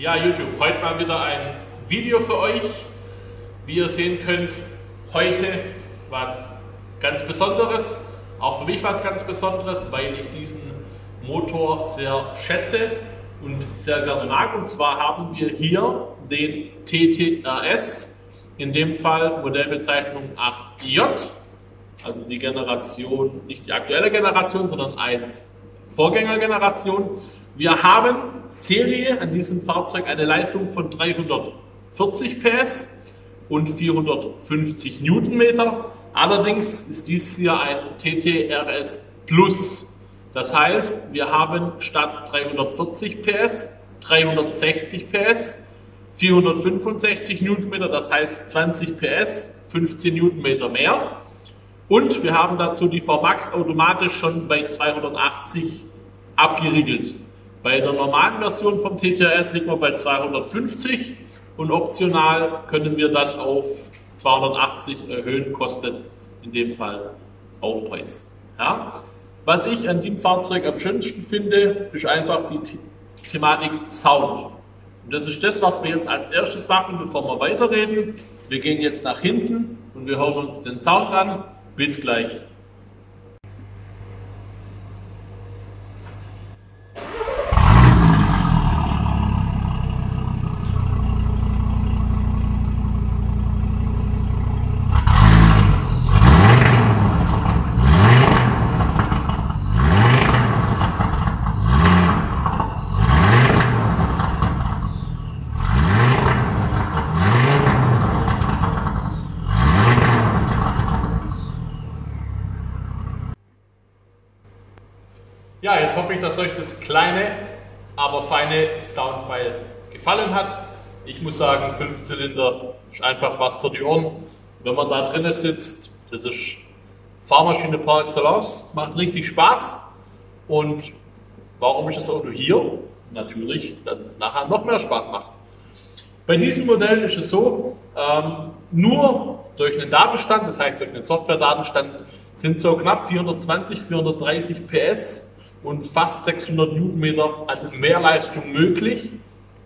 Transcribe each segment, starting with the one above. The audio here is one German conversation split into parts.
Ja, YouTube, heute mal wieder ein Video für euch. Wie ihr sehen könnt, heute was ganz Besonderes. Auch für mich was ganz Besonderes, weil ich diesen Motor sehr schätze und sehr gerne mag. Und zwar haben wir hier den TTRS, in dem Fall Modellbezeichnung 8J, also die Generation, nicht die aktuelle Generation, sondern als Vorgängergeneration. Wir haben Serie an diesem Fahrzeug eine Leistung von 340 PS und 450 Newtonmeter. Allerdings ist dies hier ein TTRS Plus. Das heißt, wir haben statt 340 PS 360 PS, 465 Newtonmeter, das heißt 20 PS, 15 Newtonmeter mehr. Und wir haben dazu die VMAX automatisch schon bei 280 abgeriegelt. Bei der normalen Version vom TTRS liegt man bei 250 und optional können wir dann auf 280 erhöhen, kostet in dem Fall Aufpreis. Ja? Was ich an dem Fahrzeug am schönsten finde, ist einfach die The Thematik Sound. Und das ist das, was wir jetzt als erstes machen, bevor wir weiterreden. Wir gehen jetzt nach hinten und wir hören uns den Sound an bis gleich. Ja, jetzt hoffe ich, dass euch das kleine, aber feine Soundfile gefallen hat. Ich muss sagen, 5 Zylinder ist einfach was für die Ohren. Wenn man da drinnen sitzt, das ist Fahrmaschine par excellence. Es macht richtig Spaß. Und warum ist das Auto hier? Natürlich, dass es nachher noch mehr Spaß macht. Bei diesen Modellen ist es so, ähm, nur durch einen Datenstand, das heißt durch einen Software-Datenstand, sind so knapp 420, 430 PS und fast 600 Newtonmeter an Mehrleistung möglich,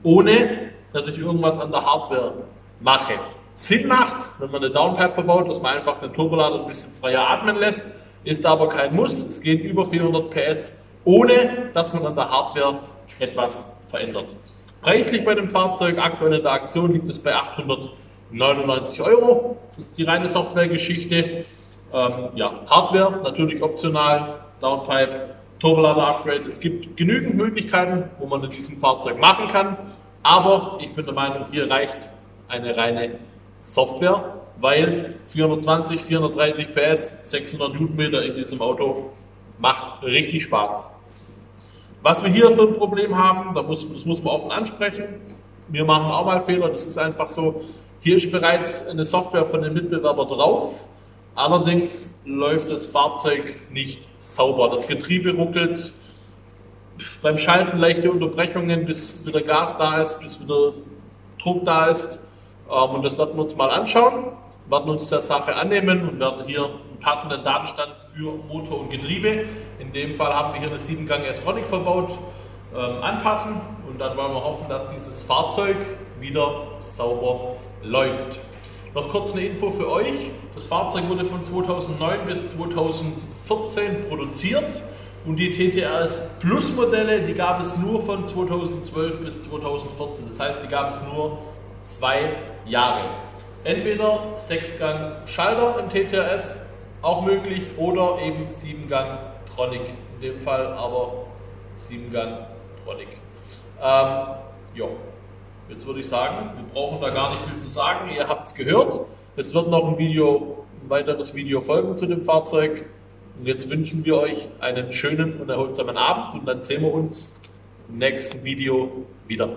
ohne dass ich irgendwas an der Hardware mache. Sinn macht, wenn man eine Downpipe verbaut, dass man einfach den Turbolader ein bisschen freier atmen lässt, ist aber kein Muss. Es geht über 400 PS, ohne dass man an der Hardware etwas verändert. Preislich bei dem Fahrzeug aktuell in der Aktion liegt es bei 899 Euro. Das ist die reine Softwaregeschichte. Ähm, ja, Hardware natürlich optional, Downpipe Turbolader-Upgrade. Es gibt genügend Möglichkeiten, wo man in diesem Fahrzeug machen kann, aber ich bin der Meinung, hier reicht eine reine Software, weil 420, 430 PS, 600 Newtonmeter in diesem Auto macht richtig Spaß. Was wir hier für ein Problem haben, das muss, man offen ansprechen. Wir machen auch mal Fehler, das ist einfach so. Hier ist bereits eine Software von dem Mitbewerber drauf. Allerdings läuft das Fahrzeug nicht sauber. Das Getriebe ruckelt, beim Schalten leichte Unterbrechungen, bis wieder Gas da ist, bis wieder Druck da ist. Ähm, und das werden wir uns mal anschauen, werden uns der Sache annehmen und werden hier einen passenden Datenstand für Motor und Getriebe, in dem Fall haben wir hier eine 7-Gang S-Tronic verbaut, ähm, anpassen und dann wollen wir hoffen, dass dieses Fahrzeug wieder sauber läuft. Noch kurz eine Info für euch. Das Fahrzeug wurde von 2009 bis 2014 produziert und die TTRS Plus Modelle, die gab es nur von 2012 bis 2014. Das heißt, die gab es nur zwei Jahre. Entweder 6-Gang Schalter im TTRS, auch möglich, oder eben 7-Gang Tronic. In dem Fall aber 7-Gang Tronic. Ähm, ja. Jetzt würde ich sagen, wir brauchen da gar nicht viel zu sagen. Ihr habt es gehört. Es wird noch ein Video, ein weiteres Video folgen zu dem Fahrzeug. Und jetzt wünschen wir euch einen schönen und erholsamen Abend und dann sehen wir uns im nächsten Video wieder.